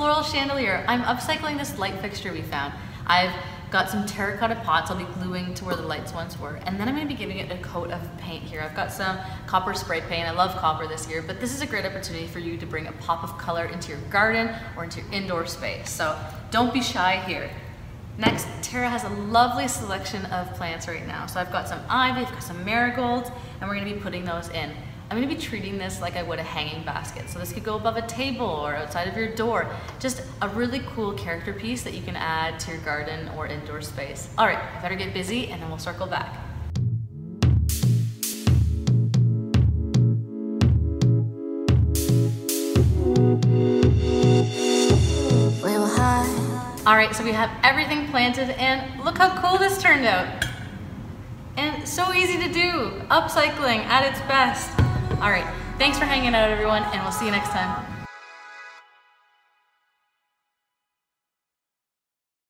floral chandelier. I'm upcycling this light fixture we found. I've got some terracotta pots I'll be gluing to where the lights once were. And then I'm gonna be giving it a coat of paint here. I've got some copper spray paint. I love copper this year, but this is a great opportunity for you to bring a pop of color into your garden or into your indoor space. So don't be shy here. Next, TERRA has a lovely selection of plants right now. So I've got some ivy, I've got some marigolds, and we're gonna be putting those in. I'm gonna be treating this like I would a hanging basket. So this could go above a table or outside of your door. Just a really cool character piece that you can add to your garden or indoor space. All right, I better get busy and then we'll circle back. All right, so we have everything planted and look how cool this turned out. And so easy to do, upcycling at its best. All right, thanks for hanging out everyone and we'll see you next time.